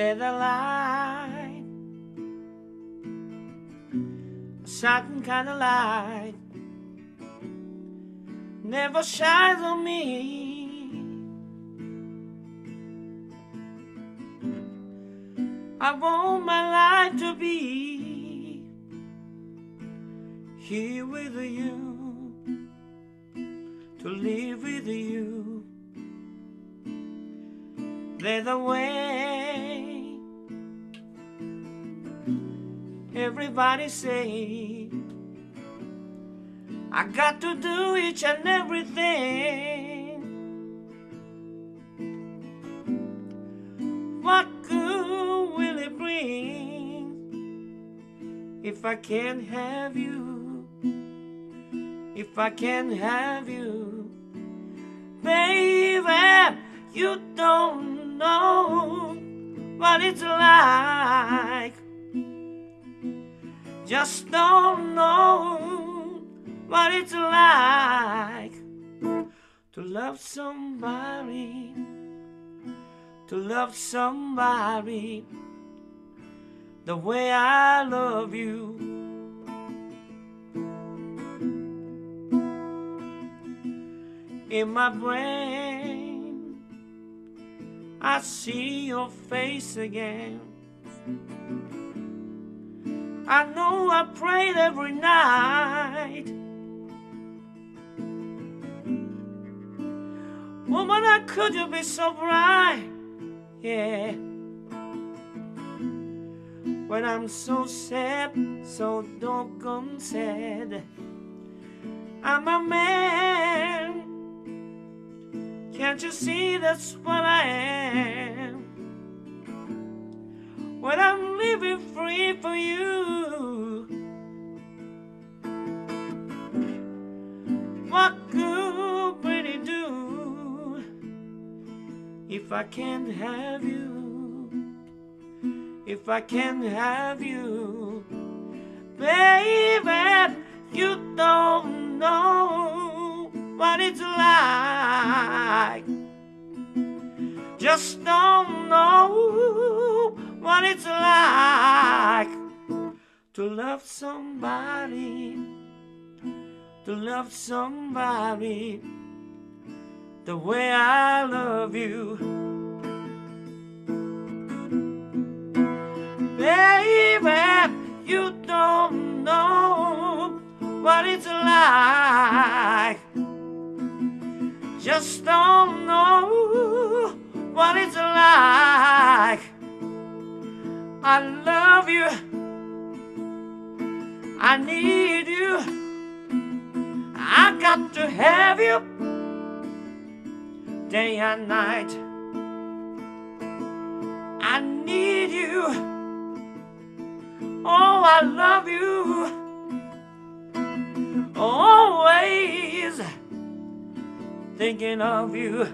A light, a certain kind of light, never shines on me. I want my life to be here with you, to live with you. There's a way. Everybody say, I got to do each and everything. What good will it bring if I can't have you? If I can't have you, baby, you don't know what it's like. Just don't know what it's like to love somebody, to love somebody the way I love you. In my brain I see your face again. I know I prayed every night. Woman, how could you be so bright? Yeah. When I'm so sad, so doggone sad, I'm a man. Can't you see that's what I am? When I'm living free for you. Good it do if I can't have you? If I can't have you, baby, you don't know what it's like. Just don't know what it's like to love somebody, to love somebody the way I love you. Baby, you don't know what it's like. Just don't know what it's like. I love you. I need you. I got to have you day and night. I need you. Oh, I love you. Always thinking of you.